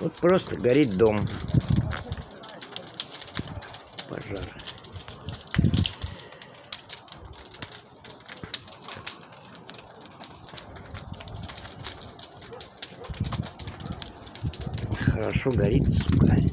Вот просто горит дом. Пожар. Хорошо горит, сука.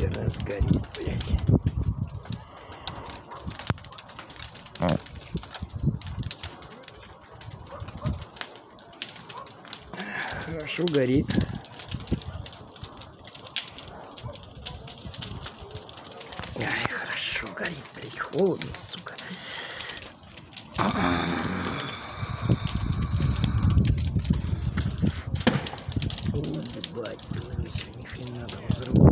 Наверное, сгорит, блядь. Хорошо горит. Ай, хорошо горит, блядь, холодно, сука. Ебать, блядь.